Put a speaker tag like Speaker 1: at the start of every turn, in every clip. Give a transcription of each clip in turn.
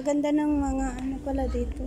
Speaker 1: Ang gaganda ng mga ano pala. Dito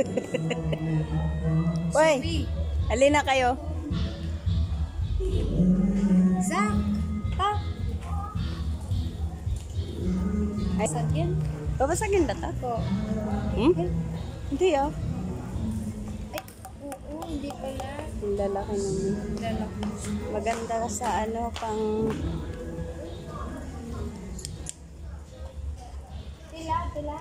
Speaker 1: Uy,
Speaker 2: Uy,
Speaker 1: halina kayo.
Speaker 2: Zach! Pa!
Speaker 1: Ay,
Speaker 2: Sagin?
Speaker 1: babasagin ba ta?
Speaker 2: Po.
Speaker 1: Hmm? Hindi ah.
Speaker 2: Ay, oo, hindi pala.
Speaker 1: Ang lalaki naman.
Speaker 2: Lalaki.
Speaker 1: Maganda sa ano, pang...
Speaker 2: Pila, pila.